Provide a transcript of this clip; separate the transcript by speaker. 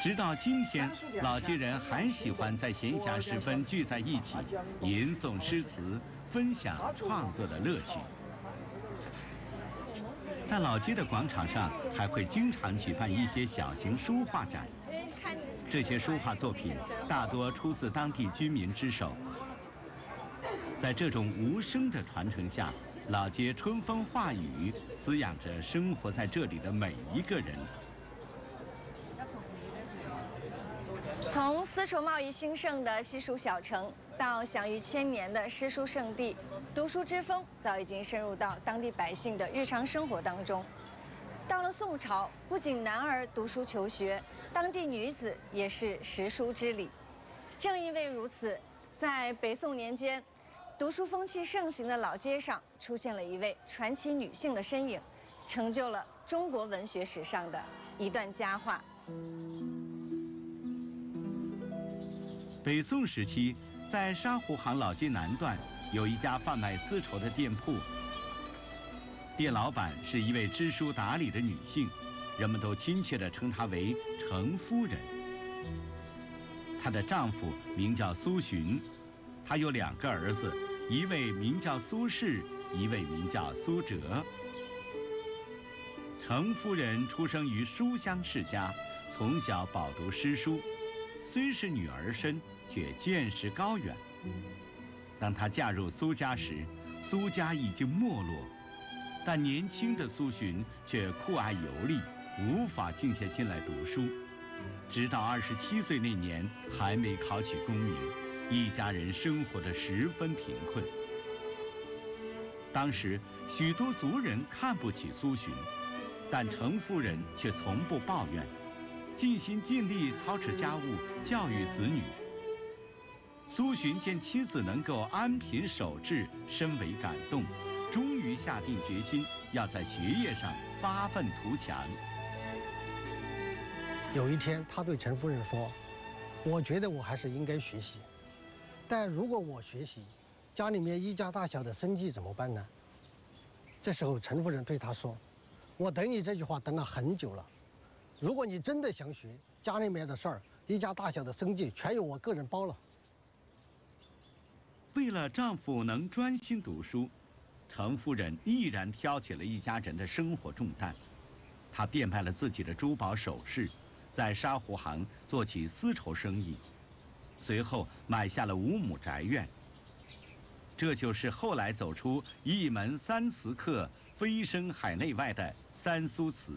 Speaker 1: 直到今天，老街人还喜欢在闲暇时分聚在一起，吟诵诗词，分享创作的乐趣。在老街的广场上，还会经常举办一些小型书画展。这些书画作品大多出自当地居民之手。在这种无声的传承下，老街春风化雨，滋养着生活在这里的每一个人。
Speaker 2: 从丝绸贸易兴盛的西蜀小城，到享誉千年的诗书圣地，读书之风早已经深入到当地百姓的日常生活当中。到了宋朝，不仅男儿读书求学，当地女子也是识书之礼。正因为如此，在北宋年间，读书风气盛行的老街上，出现了一位传奇女性的身影，成就了中国文学史上的一段佳话。
Speaker 1: 北宋时期，在沙湖杭老街南段有一家贩卖丝绸的店铺，店老板是一位知书达理的女性，人们都亲切地称她为程夫人。她的丈夫名叫苏洵，她有两个儿子，一位名叫苏轼，一位名叫苏辙。程夫人出生于书香世家，从小饱读诗书，虽是女儿身。却见识高远。当她嫁入苏家时，苏家已经没落，但年轻的苏洵却酷爱游历，无法静下心来读书。直到二十七岁那年，还没考取功名，一家人生活的十分贫困。当时许多族人看不起苏洵，但程夫人却从不抱怨，尽心尽力操持家务，教育子女。苏洵见妻子能够安贫守志，深为感动，终于下定决心要在学业上发愤图强。
Speaker 3: 有一天，他对陈夫人说：“我觉得我还是应该学习，但如果我学习，家里面一家大小的生计怎么办呢？”这时候，陈夫人对他说：“我等你这句话等了很久了。如果你真的想学，家里面的事儿，一家大小的生计全由我个人包了。”
Speaker 1: 为了丈夫能专心读书，程夫人毅然挑起了一家人的生活重担。她变卖了自己的珠宝首饰，在沙湖行做起丝绸生意，随后买下了五亩宅院。这就是后来走出一门三词客，飞升海内外的三苏词。